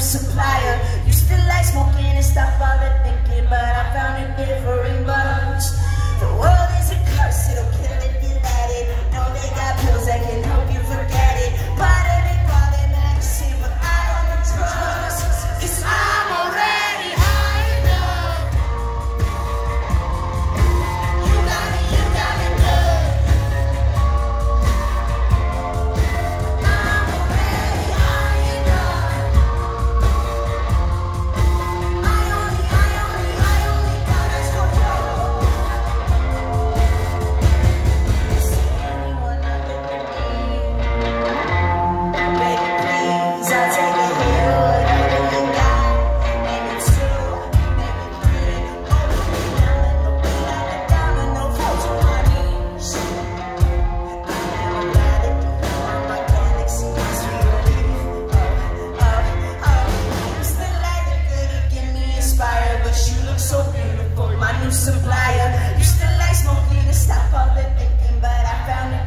supplier. You still like smoking and stuff. so beautiful, my new supplier. Used to like smoking to stop all the thinking, but I found